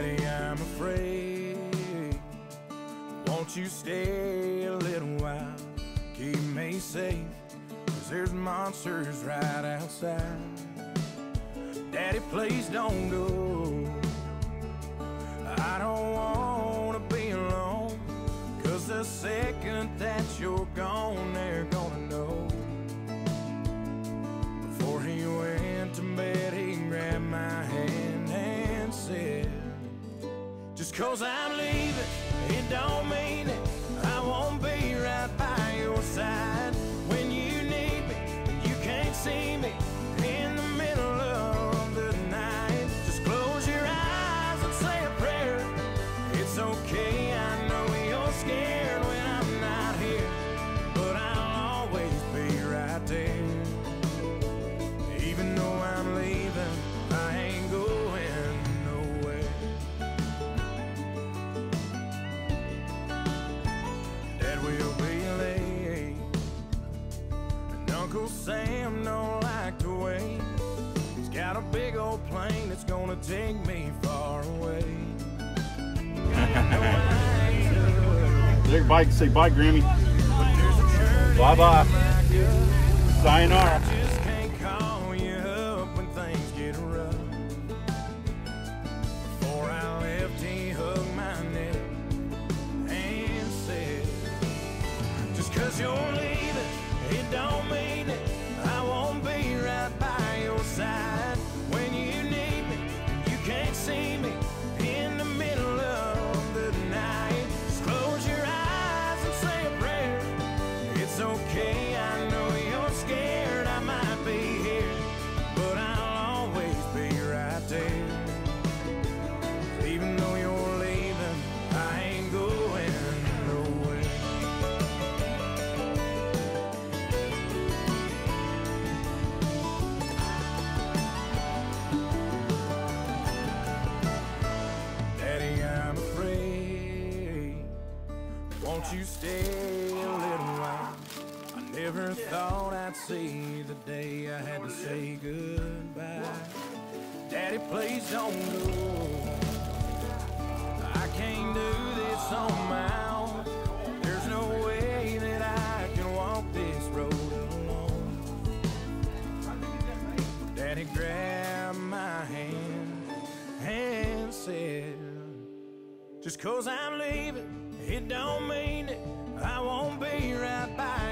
Daddy, I'm afraid. Won't you stay a little while? Keep me safe, cause there's monsters right outside. Daddy, please don't go. Cause I'm Uncle Sam don't like to wait. He's got a big old plane that's gonna take me far away. There, bye. Say bye, Grammy. Bye bye. Sayonara. You stay a little while? I never thought I'd see the day I had to say goodbye. Daddy, please don't go. I can't do this on my own. There's no way that I can walk this road alone. Daddy grabbed my hand and said, Just cause I'm leaving, it don't mean it. I won't be right by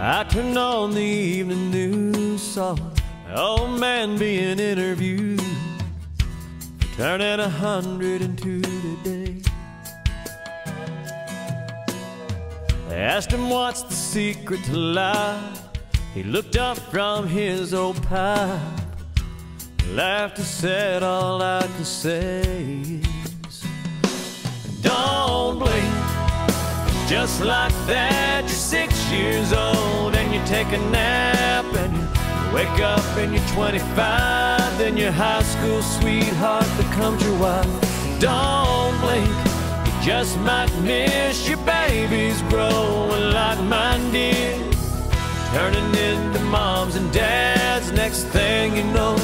I turned on the evening news, saw an old man being interviewed, turning a hundred and two today. They asked him what's the secret to life. He looked up from his old pipe, laughed and said, "All I can say is, don't blink." Just like that, you're six years old and you take a nap and you wake up and you're 25. Then your high school sweetheart becomes your wife. Don't blink, you just might miss your babies growing like mine did. Turning into moms and dads. Next thing you know,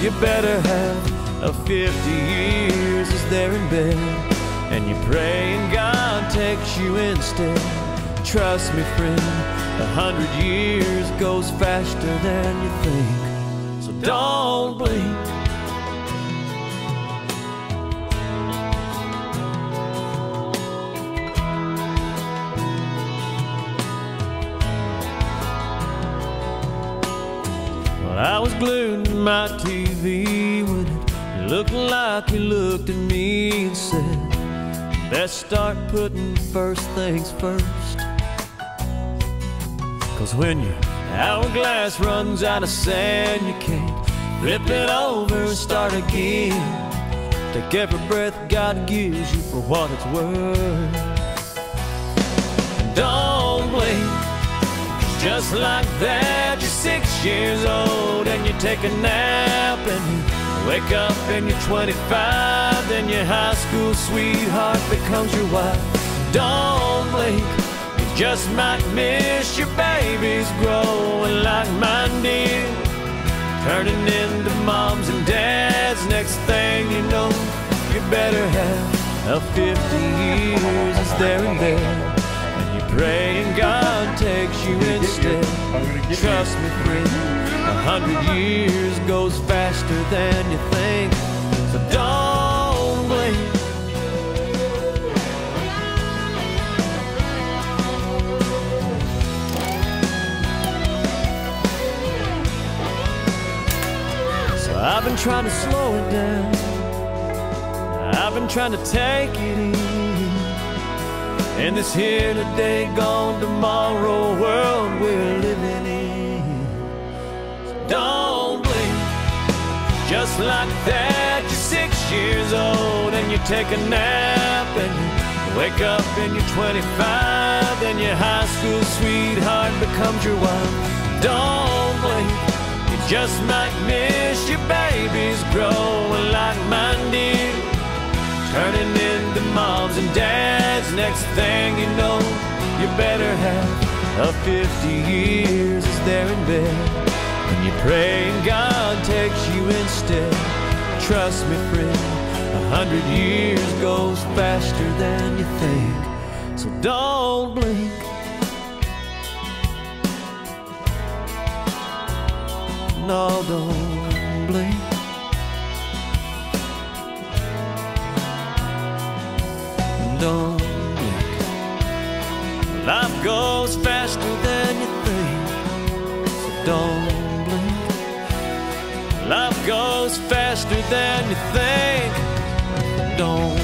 you better have a 50 years is there in bed. And you pray and God takes you instead. Trust me, friend, a hundred years goes faster than you think. So don't blink. I was glued to my TV when it looked like you looked at me and said, Best start putting first things first. Cause when your hourglass runs out of sand, you can't flip it over and start again. Take every breath God gives you for what it's worth. Don't blink. Just like that, you're six years old and you take a nap and wake up and you're 25. Then your high school sweetheart becomes your wife. Don't blink, you just might miss your babies growing like mine did. Turning into moms and dads. Next thing you know, you better have a 50 years is there and there. And you pray and God takes you instead. Trust me, friend, a hundred years goes faster than you think. So don't blink. So I've been trying to slow it down. I've been trying to take it easy. In this here today, gone tomorrow world we're living Just like that, you're six years old and you take a nap and you wake up and you're 25. Then your high school sweetheart becomes your wife. Don't blink. You just might miss your babies growing like mine did. Turning into moms and dads. Next thing you know, you better have a 50 years is there in bed. And you pray and God takes you instead. Trust me, friend, a hundred years goes faster than you think. So don't blink. No, don't blink. Don't blink. Life goes faster than you think. Don't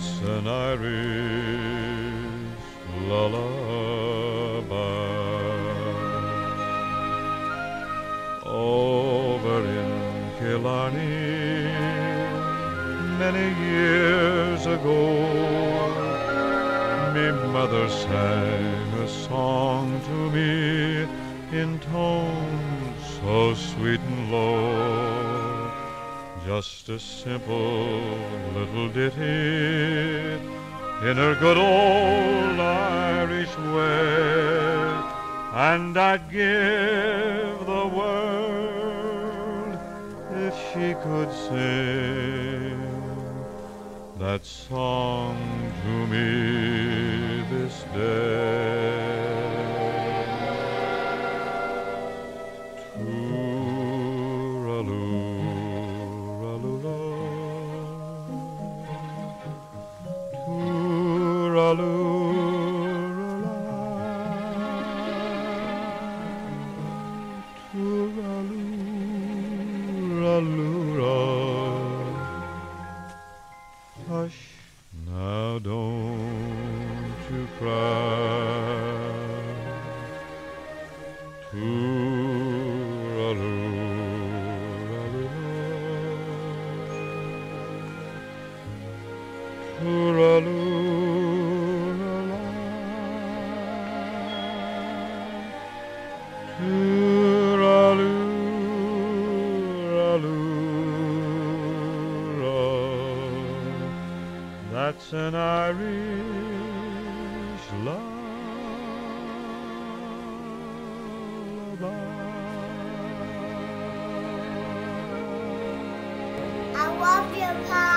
That's an Irish lullaby. Over in Killarney, many years ago, me mother sang a song to me in tones so sweet and low. Just a simple little ditty in her good old Irish way, and I'd give the world if she could sing that song to me. That's an Irish lullaby. I love you, Pop.